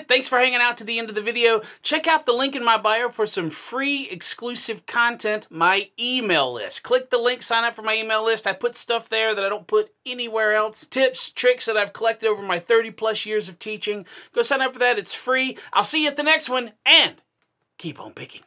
Thanks for hanging out to the end of the video. Check out the link in my bio for some free exclusive content, my email list. Click the link, sign up for my email list. I put stuff there that I don't put anywhere else. Tips, tricks that I've collected over my 30 plus years of teaching. Go sign up for that. It's free. I'll see you at the next one and keep on picking.